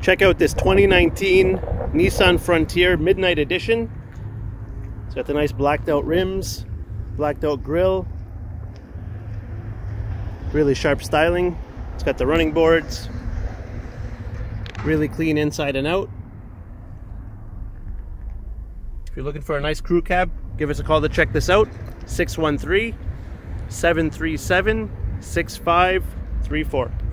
Check out this 2019 Nissan Frontier Midnight Edition. It's got the nice blacked out rims, blacked out grille, really sharp styling. It's got the running boards, really clean inside and out. If you're looking for a nice crew cab, give us a call to check this out. 613 737 6534.